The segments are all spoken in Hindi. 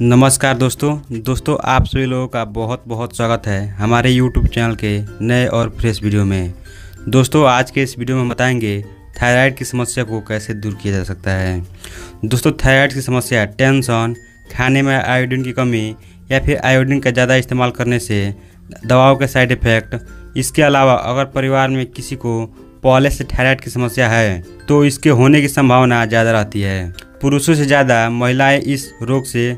नमस्कार दोस्तों। दोस्तों, आप सभी लोगों का बहुत बहुत स्वागत है हमारे YouTube चैनल के नए और फ्रेश वीडियो में। दोस्तों, आज के इस वीडियो में बताएँगे थायराइड की समस्या को कैसे दूर किया जा सकता है। दोस्तों, थायराइड की समस्या टेंशन, खाने में आयोडीन की कमी या फिर आयोडीन का ज़्यादा इस्तेमाल करने से दवाओं के साइड इफ़ेक्ट। इसके अलावा, अगर परिवार में किसी को पहले से थायराइड की समस्या है तो इसके होने की संभावना ज़्यादा रहती है। पुरुषों से ज़्यादा महिलाएँ इस रोग से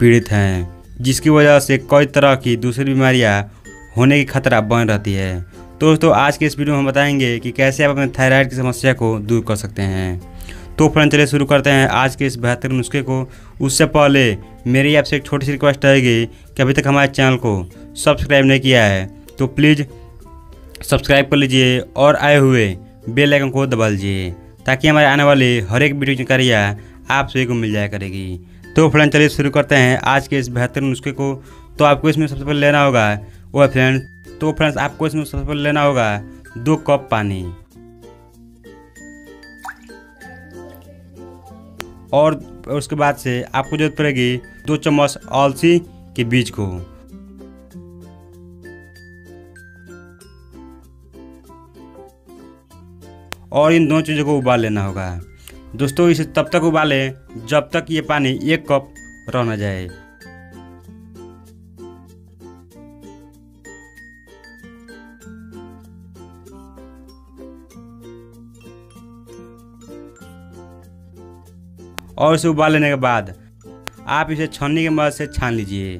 पीड़ित हैं, जिसकी वजह से कई तरह की दूसरी बीमारियाँ होने की खतरा बन रहती है। तो दोस्तों, आज के इस वीडियो में हम बताएँगे कि कैसे आप अपने थायराइड की समस्या को दूर कर सकते हैं। तो फ्रेंड चलिए शुरू करते हैं आज के इस बेहतर नुस्खे को। उससे पहले मेरी आपसे एक छोटी सी रिक्वेस्ट रहेगी कि अभी तक हमारे चैनल को सब्सक्राइब नहीं किया है तो प्लीज़ सब्सक्राइब कर लीजिए और आए हुए बेल आइकन को दबा लीजिए, ताकि हमारे आने वाली हर एक वीडियो जानकारियाँ आप सभी को मिल जाया करेगी। तो फ्रेंड, चलिए शुरू करते हैं आज के इस बेहतर नुस्खे को। तो आपको इसमें सबसे पहले लेना होगा वो फ्रेंड तो फ्रेंड्स, आपको इसमें सबसे पहले लेना होगा दो कप पानी। और उसके बाद से आपको ज़रूरत पड़ेगी दो चम्मच अलसी के बीज को। और इन दोनों चीज़ों को उबाल लेना होगा। दोस्तों, इसे तब तक उबालें जब तक ये पानी एक कप रह न जाए। और इसे उबाल लेने के बाद आप इसे छन्नी की मदद से छान लीजिए।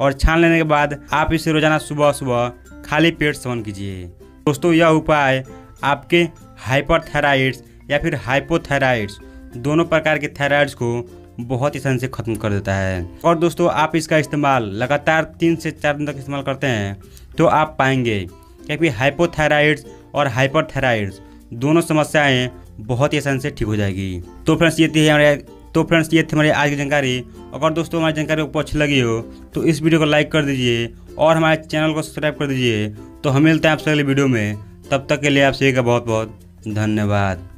और छान लेने के बाद आप इसे रोज़ाना सुबह सुबह खाली पेट सेवन कीजिए। दोस्तों, यह उपाय आपके हाइपरथायराइड्स या फिर हाइपोथायराइड्स दोनों प्रकार के थायराइड्स को बहुत ही सन से ख़त्म कर देता है। और दोस्तों, आप इसका इस्तेमाल लगातार तीन से चार दिन तक इस्तेमाल करते हैं तो आप पाएँगे क्योंकि हाइपोथायराइड्स और हाइपरथायराइड्स दोनों समस्याएँ बहुत ही आसान से ठीक हो जाएगी। तो फ्रेंड्स, ये थी हमारे तो फ्रेंड्स, ये थी हमारी आज की जानकारी। अगर दोस्तों, हमारी जानकारी आपको अच्छी लगी हो तो इस वीडियो को लाइक कर दीजिए और हमारे चैनल को सब्सक्राइब कर दीजिए। तो हम मिलते हैं आपसे अगले वीडियो में। तब तक के लिए आप सभी का बहुत बहुत धन्यवाद।